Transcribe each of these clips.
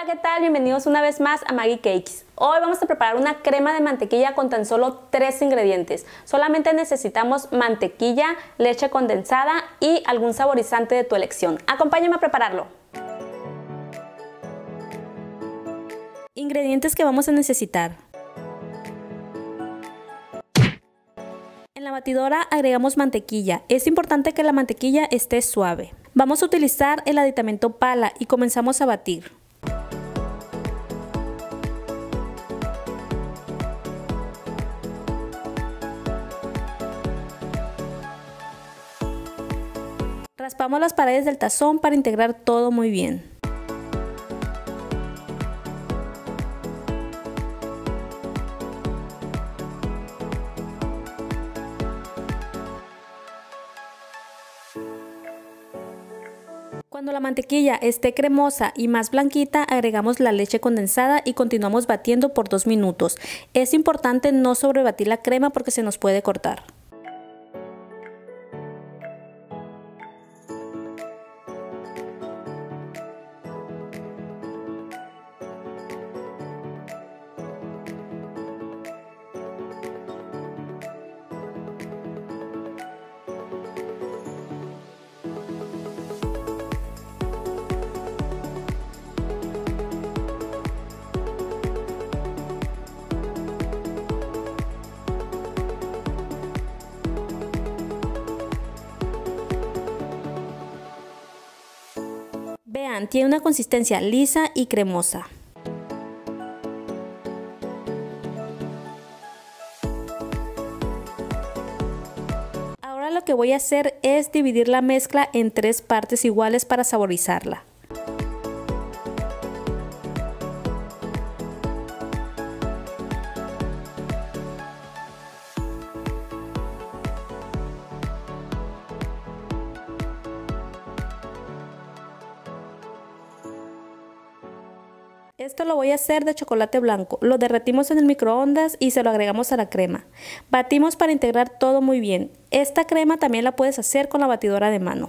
Hola, ¿qué tal? Bienvenidos una vez más a Maggie Cakes. Hoy vamos a preparar una crema de mantequilla con tan solo tres ingredientes. Solamente necesitamos mantequilla, leche condensada y algún saborizante de tu elección. Acompáñame a prepararlo. Ingredientes que vamos a necesitar. En la batidora agregamos mantequilla. Es importante que la mantequilla esté suave. Vamos a utilizar el aditamento pala y comenzamos a batir. Raspamos las paredes del tazón para integrar todo muy bien. Cuando la mantequilla esté cremosa y más blanquita, agregamos la leche condensada y continuamos batiendo por dos minutos. Es importante no sobrebatir la crema porque se nos puede cortar. Vean, tiene una consistencia lisa y cremosa. Ahora lo que voy a hacer es dividir la mezcla en tres partes iguales para saborizarla. Esto lo voy a hacer de chocolate blanco. Lo derretimos en el microondas y se lo agregamos a la crema. Batimos para integrar todo muy bien. Esta crema también la puedes hacer con la batidora de mano.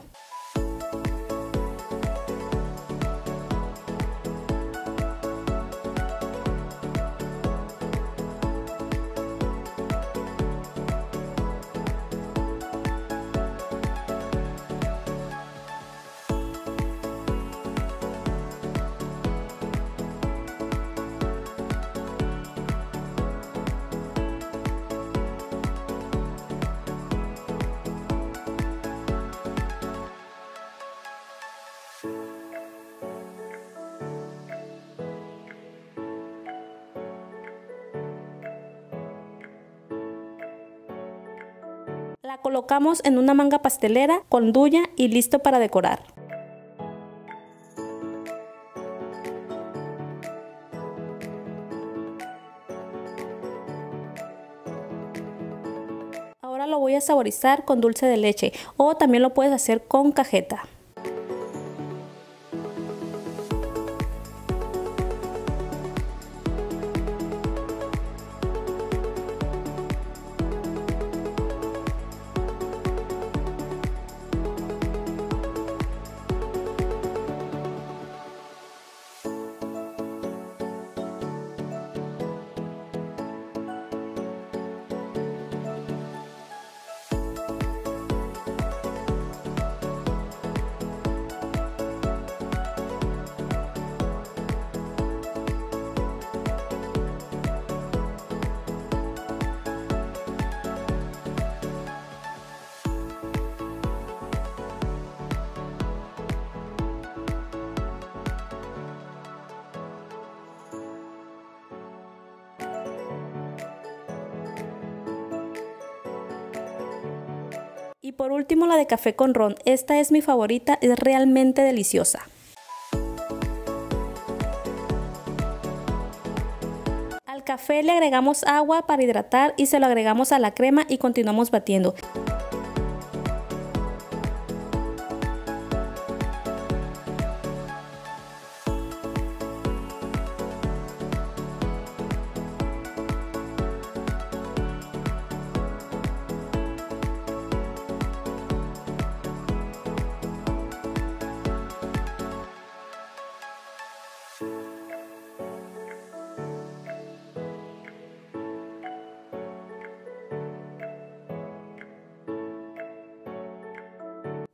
La colocamos en una manga pastelera con duya y listo para decorar. Ahora lo voy a saborizar con dulce de leche o también lo puedes hacer con cajeta. Y por último la de café con ron. Esta es mi favorita, es realmente deliciosa. Al café le agregamos agua para hidratar y se lo agregamos a la crema y continuamos batiendo.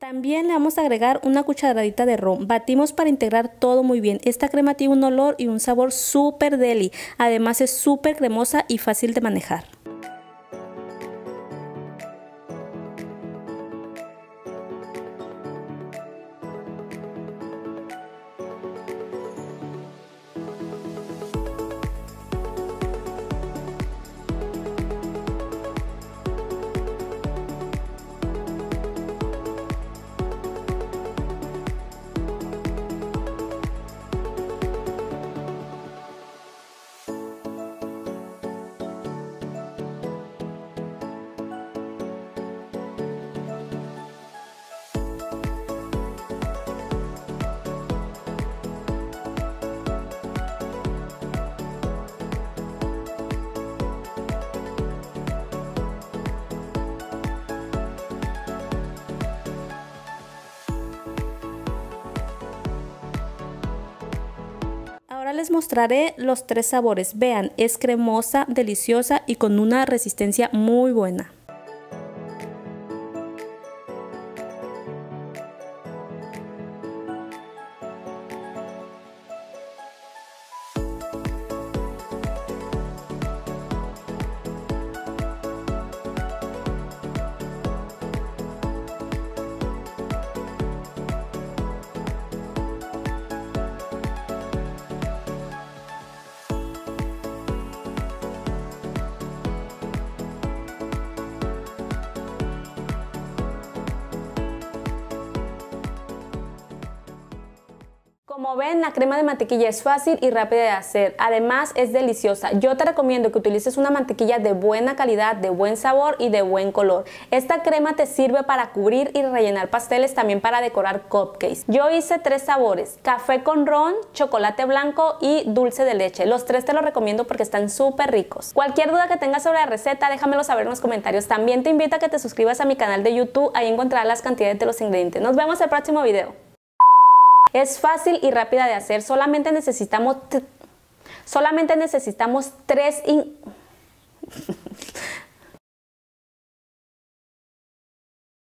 También le vamos a agregar una cucharadita de ron. Batimos para integrar todo muy bien. Esta crema tiene un olor y un sabor súper deli. Además es súper cremosa y fácil de manejar. Ahora les mostraré los tres sabores. Vean, es cremosa, deliciosa y con una resistencia muy buena. Como ven, la crema de mantequilla es fácil y rápida de hacer. Además, es deliciosa. Yo te recomiendo que utilices una mantequilla de buena calidad, de buen sabor y de buen color. Esta crema te sirve para cubrir y rellenar pasteles, también para decorar cupcakes. Yo hice tres sabores, café con ron, chocolate blanco y dulce de leche. Los tres te los recomiendo porque están súper ricos. Cualquier duda que tengas sobre la receta, déjamelo saber en los comentarios. También te invito a que te suscribas a mi canal de YouTube, ahí encontrarás las cantidades de los ingredientes. Nos vemos el próximo video. Es fácil y rápida de hacer, solamente necesitamos, solamente necesitamos tres...